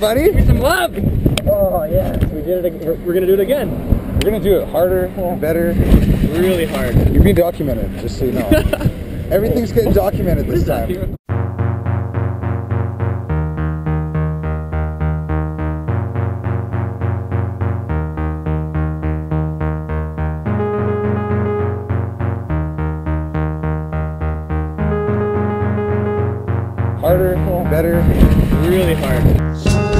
buddy. Get some love. Oh yeah, we did it. We're, we're gonna do it again. We're gonna do it harder, better. Really hard. You're being documented, just so you know. Everything's getting documented this time. harder, better, really hard.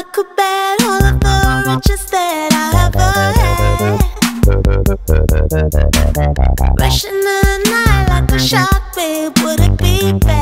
I could bet all of the riches that I ever had. Rushing the night like a shark, babe, would it be bad?